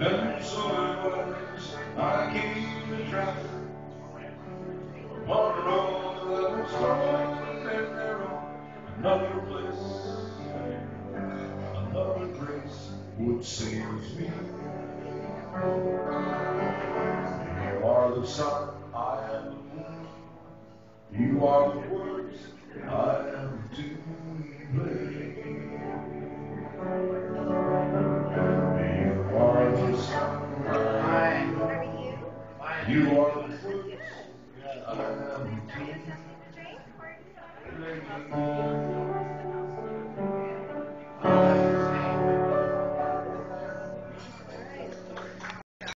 And so it was, I came to travel on a road that was long and narrow, another place, another place would save me. You are the sun, I am the moon. You are the world. You uh,